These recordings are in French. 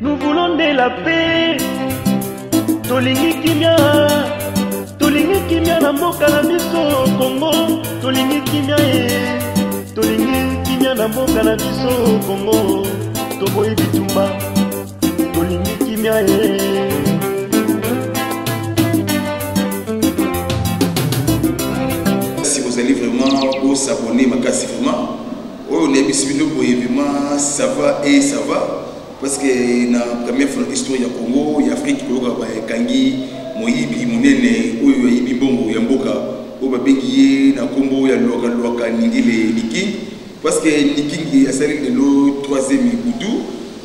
nous voulons de la paix tolingi kimia tolingi kimia na mboka na biso kongo tolingi kimia ye tolingi kimia na mboka na biso kongo toboyi bitumba tolingi kimia ye. Si allez vraiment vous abonner makasi vraiment. Oyo nayebisi bino boye vraiment ça va et ça va parce que na première fois na histoire ya congo ya afrique koyoka bakangi moyibi monene oyo ayibi mbongo ya mboka. Oyo babengi ye na nkombo ya lwakalwaka ningile liking parce que liking asali lelo troisième butu.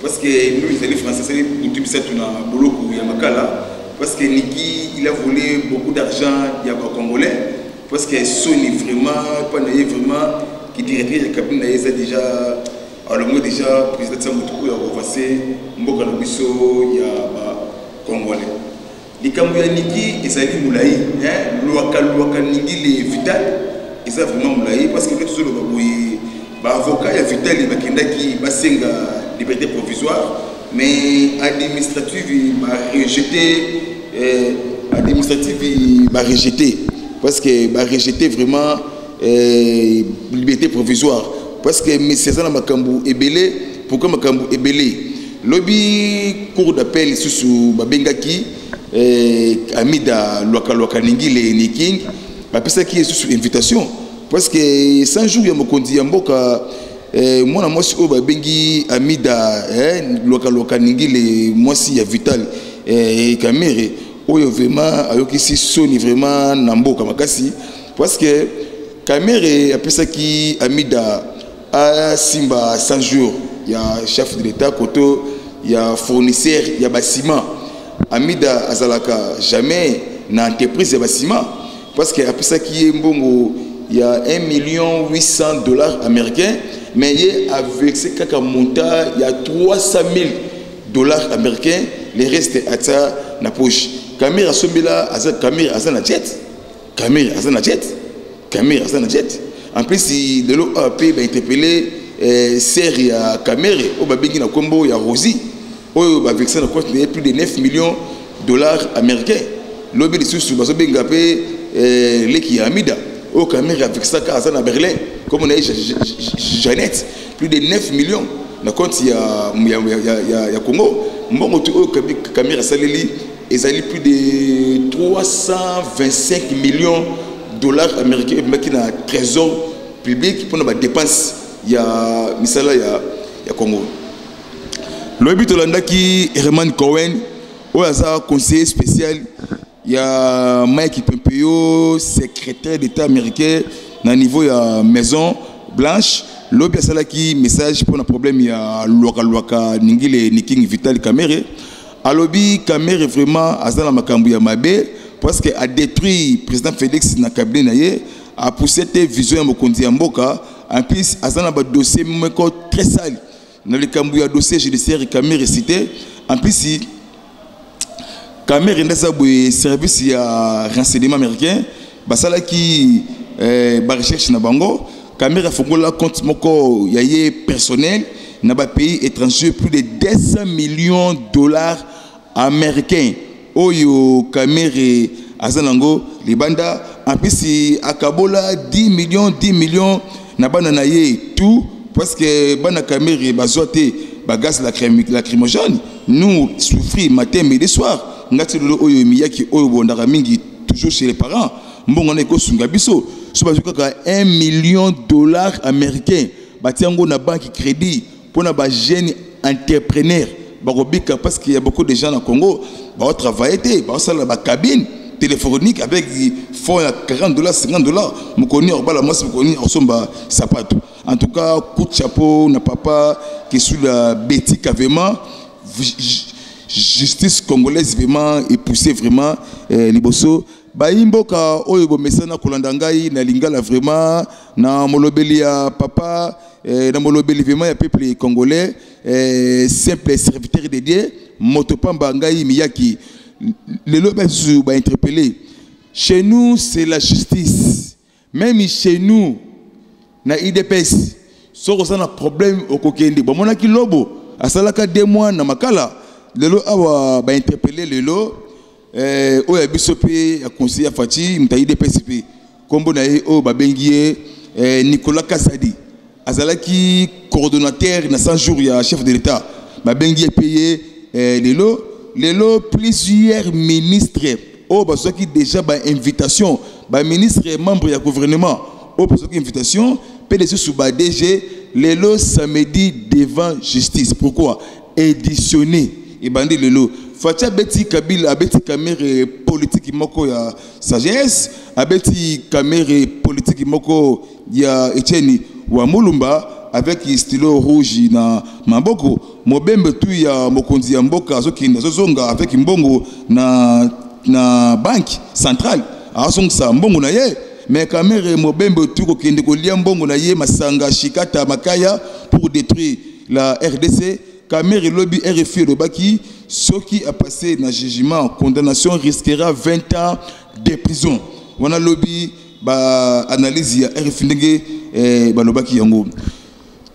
Parce que nous ezali français asali butu misato na boloko ya makala. Parce que niki il a volé beaucoup d'argent ya bacongolais parce que soni vraiment mpa na ye vraiment ki directeur ya cabine na ye eza déjà alongo déjà président ti motu oyo akovase mboka na biso ya niki lwaka lwaka ningile vital vraiment parce que nde ya vital basenga liberté provisoire mais administrative barejete eh, administrative barejete parce que barejete vraiment eh, liberté provisoire parce que mesi aza na makambo ebele pourquoi makambo ebele lobi cour d'appel lisusu babengaki eh, amida lwakalwaka ningile niking bapesaki ye lisusu invitation. Parce que 100 jours ya mokonzi ya mboka eh, mwana mwasi oyo babengi amida eh, lwakalwaka ningile mwasi ya vital eh, kamere oyo vraiment ayokisi soni vraiment na mboka makasi. Parce que kamere apesaki amida asimba 100 jours. Ya chef de l'état koto ya fournisseur ya basima amida azalaka jamais na entreprise ya basima parce que apesaki ye mbongo. Ya 1 million 800 dollars américains mais ye avexe kaka monta ya 300 000 dollars américains. Le reste atia na poche. Kamere asombela aza kamere aza na jet kamere aza na jet kamere aza na jet en plus lelo oyo mpe bainterpele eh, ser ya kamere oyo babengi na nkombo ya rosi oyo bavexe na compte na ye plus de 9 millions dollars américains lobi lisusu bazobenga mpe eh, leki ya amida oyo kamere avexaka aza na berlin comme na ye jeannette plus de 9 millions na compte ya, ya, ya, ya, ya congo mbongo tu oyo kamere asaleli ezali plus de 325 millions dollars américains ebimaki na trésor public mpona badepense ya misala ya, ya congo. Loyebi tolandaki herman cowen oyo aza conseiller spécial ya mike pompeo secrétaire d'état américain na niveau ya maison blanche. Lobi asalaki message mpona problème ya lwakalwaka ningile niking vital camere alobi camere vraiment aza na makambo ya mabe parce que adétruit président félix na cabinet na ye apousse te vision ya mokonzi ya mboka en plus aza na badossier moko très sale na likambo ya dossier judiciaire camere cité en plus camere nde aza boye service ya renseignement américain basalaki eh, barecherche na bango. Camere afongola compte moko personnel na bapays étranger plus de 200 millions dollars américains oyo camere aza nango libanda plus akabola 10 millions 10 millions na bana na ye tout parce que bana camere bazwa te bagaz lacrymogène. Nous souffrir matin midi soir. Ngati lelo oyo oyo bondaka mingi toujours chez les parents. Mbongo na ekosunga biso. So bazwi kaka 1 million dollars américain batia yango na crédit mpona bajeune entrepreneur parce qu'il y a beaucoup de gens na congo baotravaille te baosala bacabine téléphonique avec fonds ya 40 dollars 50 dollars. Mokoni akobala mwasi mokoni akosomba sapato. En tout cas coup de chapeau na papa kesula beti kavema justice congolaise vraiment epoussé vraiment eh, liboso. Bayi mboka oyo bomesana kolanda ngai na lingala vraiment na molobeli ya papa eh, na molobeli vraiment ya peuple congolais simple serviteur de dieu moto pamba ngai miyaki. Lelo basusu bainterpellé chez nous c'est la justice. Même chez nous na idps soki oza na problème okokende bamonaki lobo asalaka deux mois na makala. Lelo awa bainterpele lelo. Eh, oyo ya biso mpe ya conseiller ayi depesi mpe nkombo na ye oyo babengi ye eh, nicolas kasadi azalaki coordonnateur na 100 jours ya chef de l'état. Babengi ye mpe ye eh, lelo. Lelo plusieurs ministres. Oyo bazwaki déjà bainvitation baministre membre ya gouvernement. Oyo bazwaki invitation. Mpe lisusu badg lelo samedi devant justice. Pourquoi? Éditionné. Ebandi lelo faci abeti kabila abeti camere politike moko ya sagesse abeti camere politike moko ya etienne wa mulumba avec stylo rouge na maboko. Mobembe tu ya mokonzi ya mboka azokende azozonga avec mbongo na, na banque centrale. Azongisa mbongo na ye. Mais camere mobembe tu kokende mbongo na ye masanga shikata makaya pour détruire la rdc camere elobi rfi elobaki soki apasse na jugement condamnation risquera 20 ans de prison. Wana lobi baanalyse ya rfi ndenge eh, balobaki yango.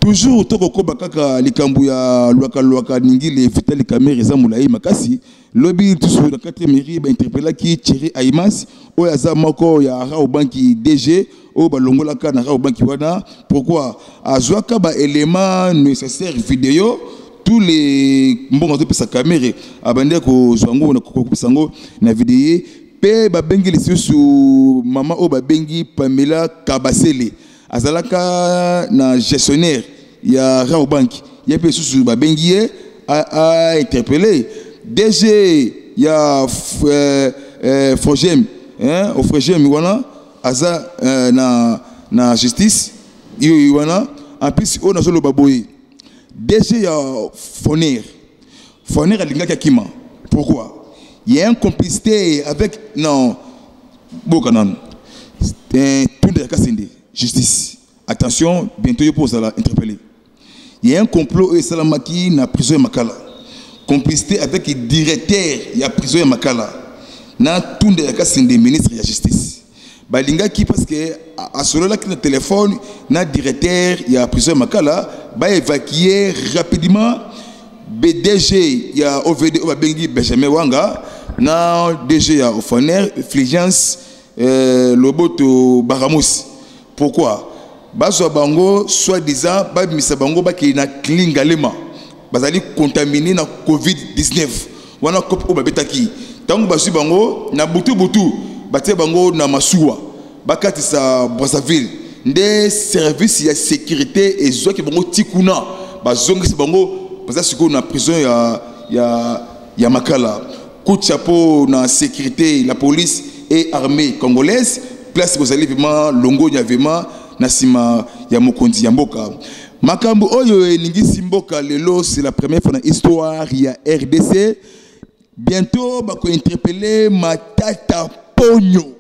Toujours tokokoba kaka likambo ya lwakalwaka ningile vitali camere eza molai makasi. Lobi tusu na 4 mairie bainterpelaki thierry aimas oyo aza moko ya rao banki dg oyo balongolaka na rao banki wana. Pourquoi? Azwaka baélément nécessaire video tous les mbongo azopesa camere abandi kozwa yango kokopesa yango na video mpe babengi lisusu mama oyo babengi pamela kabasele azalaka na gestionnaire ya rao bank. Ye mpe lisusu babengi ye ainterpele dg ya euh, euh, frogem hein, ofrogem wana aza euh, na, na justice. Iyo wana. Plus oyo nazoloba dg ya foner foner alingaki akima pourquoi? Il y a une complicité avec non boka nanu tunda ya kasende justice. Attention bientôt mpo ozala interpellé il y a un complot oyo esalamaki na prison makala. Complicité avec directeur ya prison ya makala. Na tunda ya kasende ministre ya justice balingaki parce que asololaki na telefone na directeur ya prison ya makala baévacue rapidement bdg ya ovd oyo babengi benjamin wanga na dg ya ofaner fligence euh, loboto baramosi pourquoi? Bazwa bango soi-disant babimisa bango bakei na klingalema bazali contamine na covid-19 wana kope oyo babetaki. Ntango bazwi bango na butu-butu batie bango na masuwa bakatisa brazzaville. Nde service ya sécurité ezwaki bango ti kuna bazongisi bango baza sikoyo na prison ya, ya, ya makala. Chapeau na sécurité la police et armée congolaise. Place bozali vraiment longonya vraiment na nsima ya mokonzi ya mboka. Makambo oyo elingisi mboka lelo c'est la première fois na histoire ya rdc bientôt bakointerpele matata pogno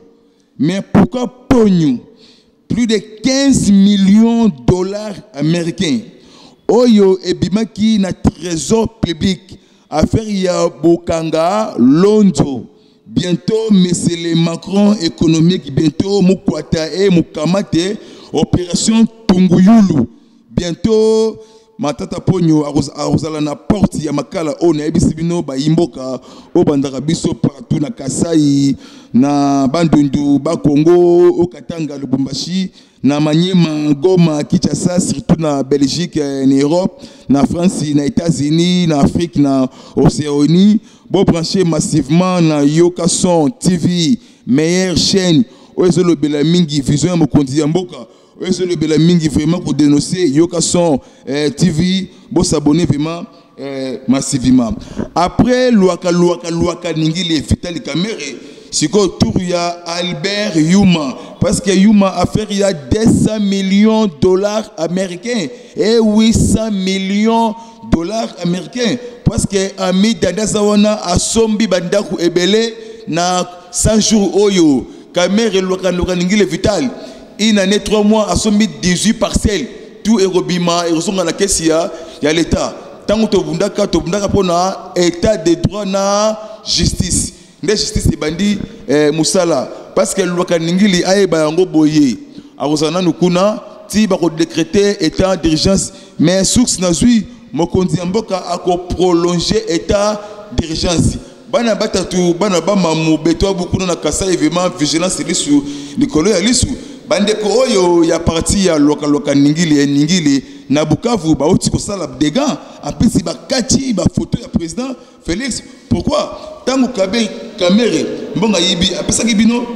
mais pourquoi pogno plus de 15 millions de dollars américains? Oyo ebimaki na trésor public affaire ya bokanga lonzo bientôt mesele macron économique bientôt mokwata e mokamate opération tunguyulu. Bientôt matata ponyo akozala na porte ya makala oyo nayebisi bino bayimboka. Oyo bandaka biso partout na kasai na bandundu bakongo okatanga lubumbashi na manyema goma kinshasa surtout na belgique na europe na france na états-unis na afrique na océanie. Bobranche massivement na yokason tv meilleure chaîne. Oyo ezolobela mingi vision ya mokonzi ya mboka oyo ezolobela mingi vraiment kodénonce yoka son eh, tv bosabone vraiment eh, massivement. Après lwaka lwaka lwaka ningili evitali camere sikoyo tour ya albert yuma. Parce que yuma affaire ya 200 millions dollars américains. Et 800 millions dollars américains. Parce que ami dandaza wana asombi bandako ebele na 100 jours oyo. Camere elwaka ningili vital une année 3 mois asombi 18 parcelles. Tout ekobima ekozonga na kesi ya, ya l'état. Ntango tobundaka tobundaka mpona état de droit na justice. Nde justice ebandi eh, mosala parce que lwaka ningili ayeba yango boye. Akozala nanu kuna ti bakodécréte état d'urgence. Mais source nazwi mokonzi ya mboka akoprolonge état d'urgence. Bana batatu bana bamamu beto abukuna na kasai vraiment vigilance lisu likolo ya lisu bandeko oyo ya parti ya lokaloka ningili ya ningili na bukavu bauti kosala dega apesi bakati bafoto ya président félix. Pourquoi? Ntango kamere mbongo ayibi apesaki bino?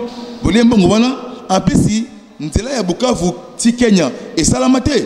Bolie mbongo wana? Apesi nzela ya bukavu ti kenya esalama te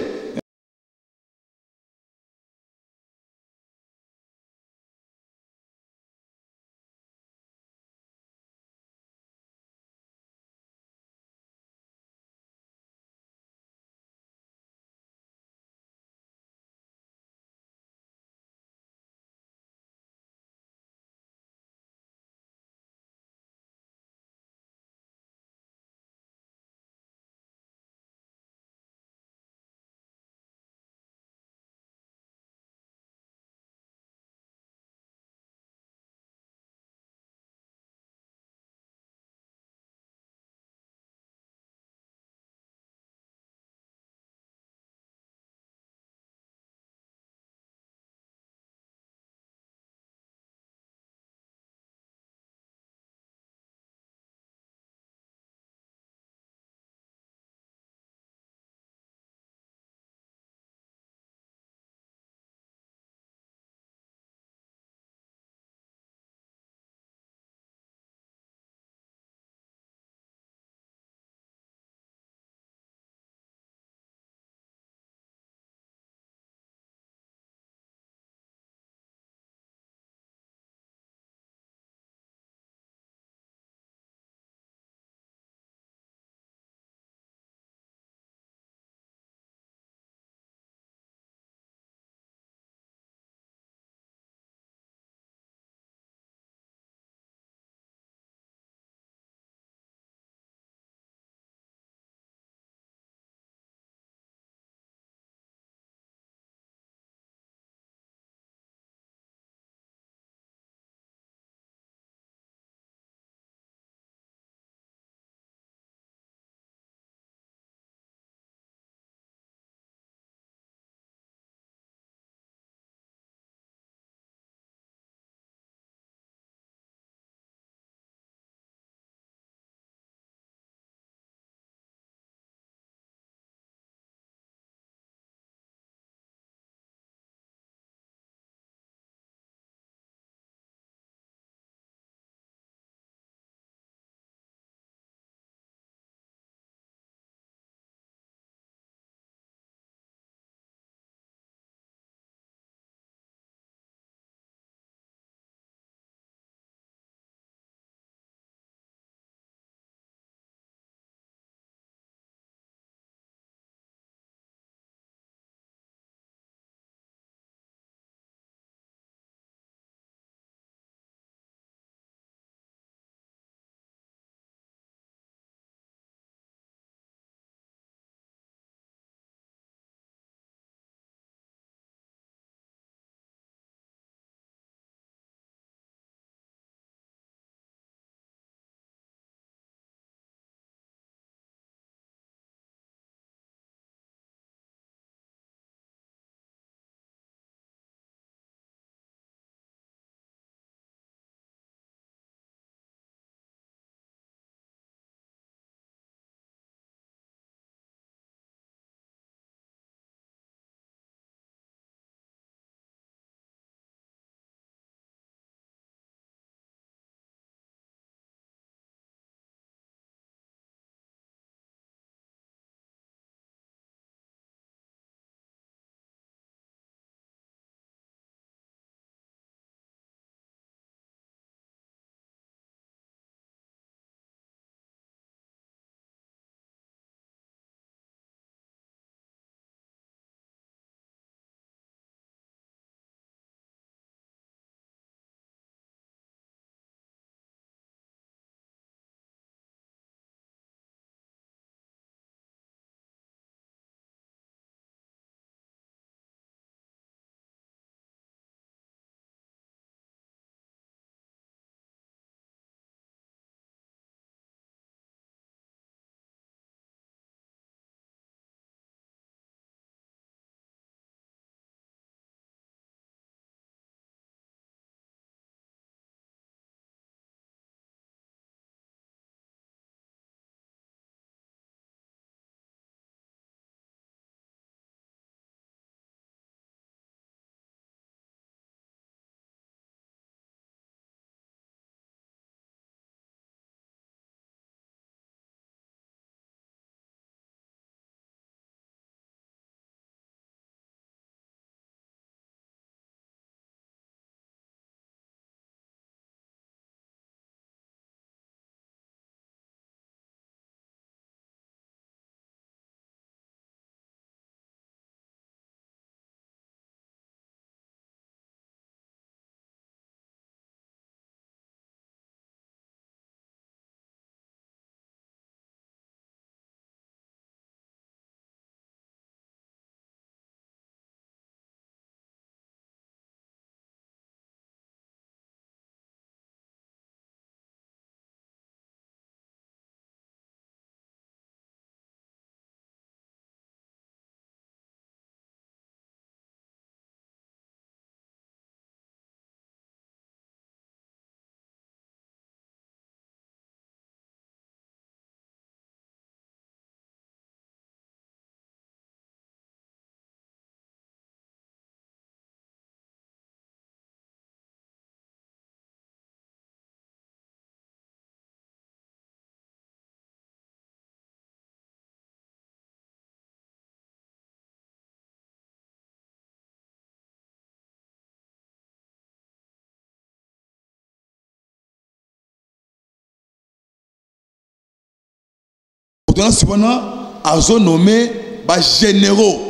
ordonnance wana azonome bagénéraux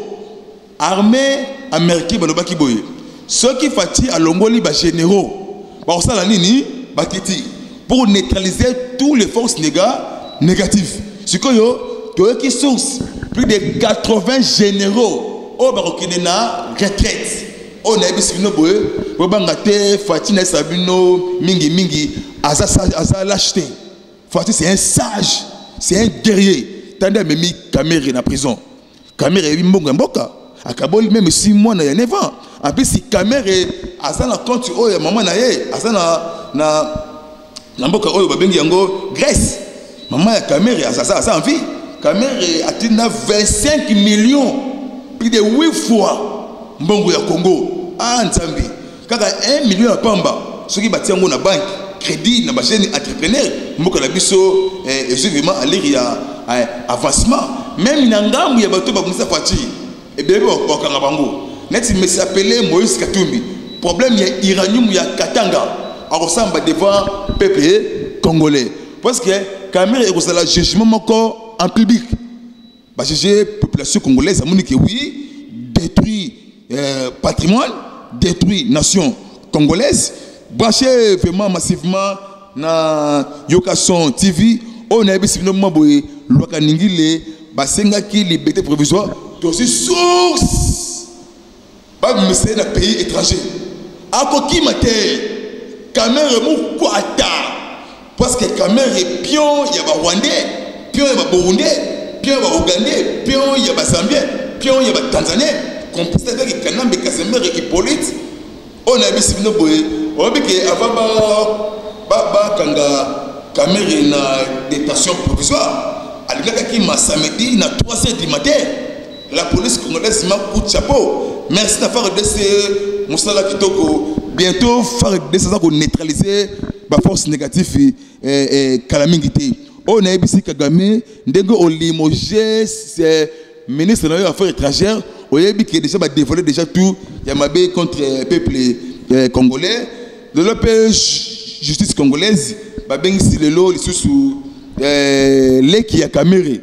armée américain balobaki boye soki fati alongoli bagénéraux bakosala nini bakiti pour neutraliser tous les forces néga négatives sikoyo toyoki source plus de 80 généraux oyo bakokende na retraite oyo nayebisi bino boye bobanga te fati nayesa bino mingimingi aza lâche te fati c'est un sage c'est un guerrier. Tandi amemi camere na prison. Camere yebi mbongo mboka akaboli meme si mwana ya 9 ans. Apesi camere aza na compte oyo ya mama na ye aza na, na, na mboka oyo babengi yango grèce. Mama ya camere aza aza en vie camere atinda 25 millions plus de 8 fois mbongo ya congo a nzambe kaka 1 million ya pamba soki batia yango na banke crédit na bajeune entrepreneur. Mboka na biso ezwi vraiment alire ya avancement. Même na ngambu ya bato bakomisa fati ebele bakanga bango. Neti mesi apele moïse katumbi. Problème ya iranium ya katanga. Akosamba devant peuple congolais. Parce que camere ekozala jugement moko en public. Bajuge population congolaise amoni ke oui détruit patrimoine détruit nation congolaise branché vraiment massivement na yoka son tv oyo nayebisi bino mwa boye lwaka ningile basengaki liberté provisoire. Tosi source. Bamisa ye na pays étranger. Akokima te camere mokwata parce que camere pion ya barwandais pion ya baburundais pion ya baougandais pion ya bazambien pion ya batanzanien complice avec kanambe kasemere hippolyte. Oyo nayebisi bino boye oyebi ke avant bakanga camere na détention provisoire alingakaki masamedi na 3 heures du matin. La police congolaise ma coup de chapeau. Merci na fare dc mosala kitoko. Bientôt fare dc aza koneutraliser baforce négative kala mingi te. Oyo nayebisi kagame ndenge olimoge ministre na yo affaires étrangères oyebi ke déjà badévoile déjà tout ya mabe contre peuple congolais lelo mpe justice congolaise babengisi lelo lisusu leki ya camere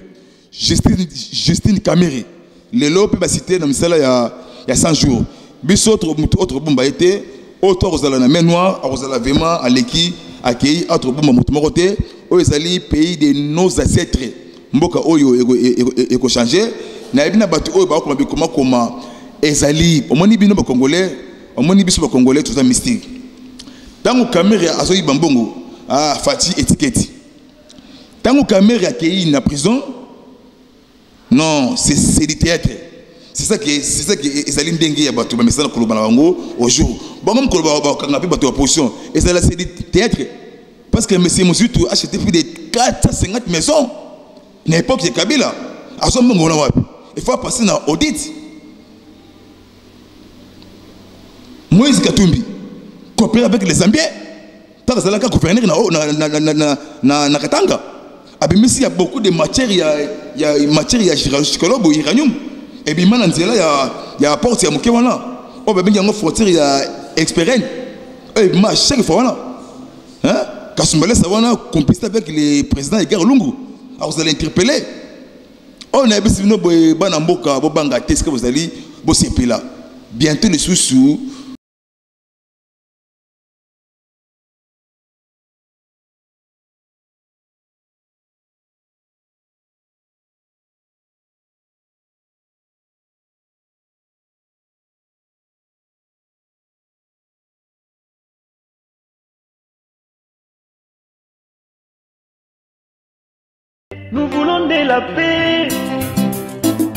justine, justine camere lelo mpe basite na misala ya, ya 100 jours. Biso moto autre bomba ye te oyo to akozala na main noire akozala vraiment aleki akei te. Oyo ezali pays de nos ancêtres. Mboka oyo oyo ezali omoni omoni biso bacongolais toza mystique ntango camere azoyiba mbongo ah, fati etiketi. Ntango camere akei na prison non c'est du théâtre. C'est ça que c'est ça que ezali ndenge ya bato bamesana koloba na bango au jour. Bango mokolo bakanga mpe bato ya position ezala c'est du théâtre. Parce que monsieur mosutu acheté plus de 450 maisons. Na époque ya kabila. Azwa mbongo wana wapi? Il faut passer na audit. Moïse katumbi coopérer avec les zambiens. Ntango azalaka gouverneur na, na, na, na, na, na katanga. Abimisi ya beaucoup de matière ya, ya matière ya chikolobo uranium. Ebima na nzela ya, ya porte ya moke wana. Oyo babengi yango frontière ya expérien oyo ebima chaque fois wana hein? kasumbalesa wana complicité avec le président egar lungu. Akozala interpellé oyo nayebisi bino boye bana mboka bobanga te sika bozali bosepela. Bientôt lisusu Nous voulons de la paix.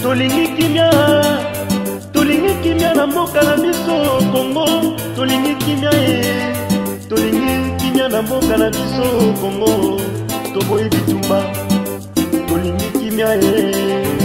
Tolingi kimia. Tolingi kimia na mboka na biso Kongo. Tolingi kimia e. Tolingi kimia na mboka na biso Kongo. Toboyi bitumba. Tolingi kimia e.